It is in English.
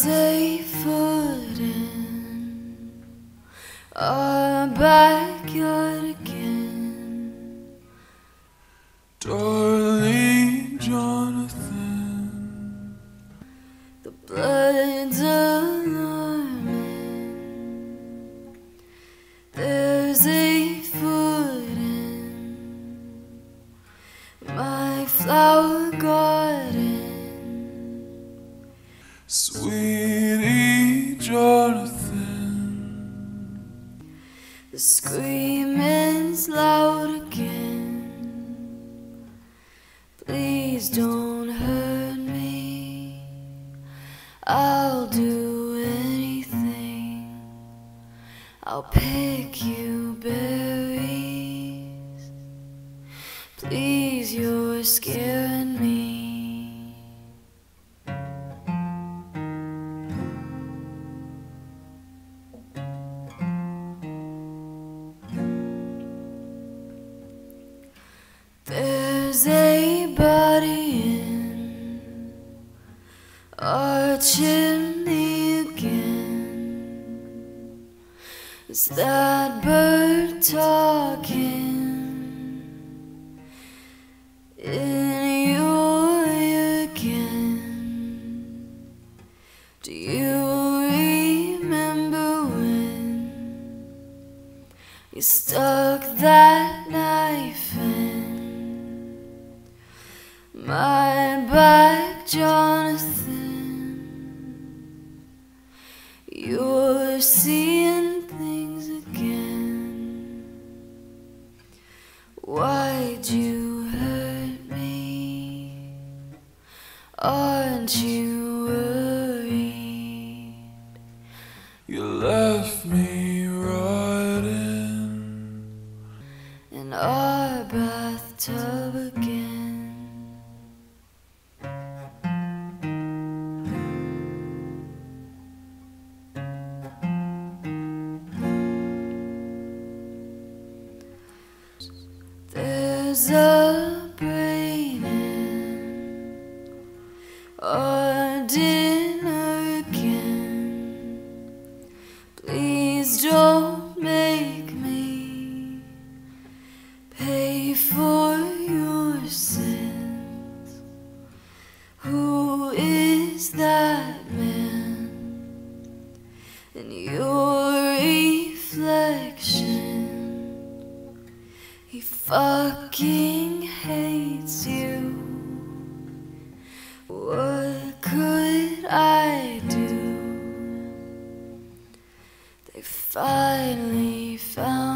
There's a foot in our backyard again. Darling Jonathan, The blood's alarming. There's a foot in my flower garden. sweetie The screaming's loud again. Please don't hurt me. I'll do anything. I'll pick you berries. Please, you're scaring our chimney again. Is that bird talking in your ear again? Do you remember when you stuck that knife in? My back, Jonathan. You're seeing things again. Why'd you hurt me? Aren't you A our dinner again. Please don't make me pay for your sins. Who is that man? In your reflection, he fucking hates you. What could I do? They finally found